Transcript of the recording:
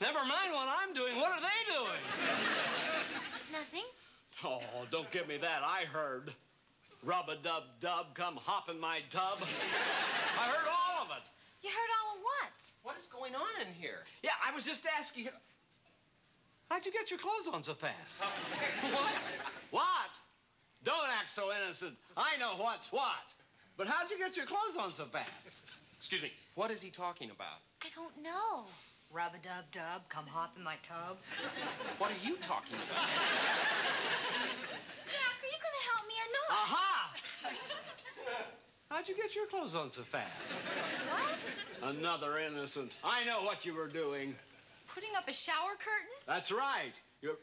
Never mind what I'm doing. What are they doing? Nothing. Oh, don't give me that. I heard. Rub a dub dub, come hop in my tub. I heard all of it. You heard all of what? What is going on in here? Yeah, I was just asking. How'd you get your clothes on so fast? What? What? Don't act so innocent. I know what's what. But how'd you get your clothes on so fast? Excuse me. What is he talking about? I don't know. Rub a dub dub, come hop in my tub. What are you talking about? Jack, are you gonna help me or not? Aha! How'd you get your clothes on so fast? What? Another innocent. I know what you were doing. Putting up a shower curtain? That's right. You're.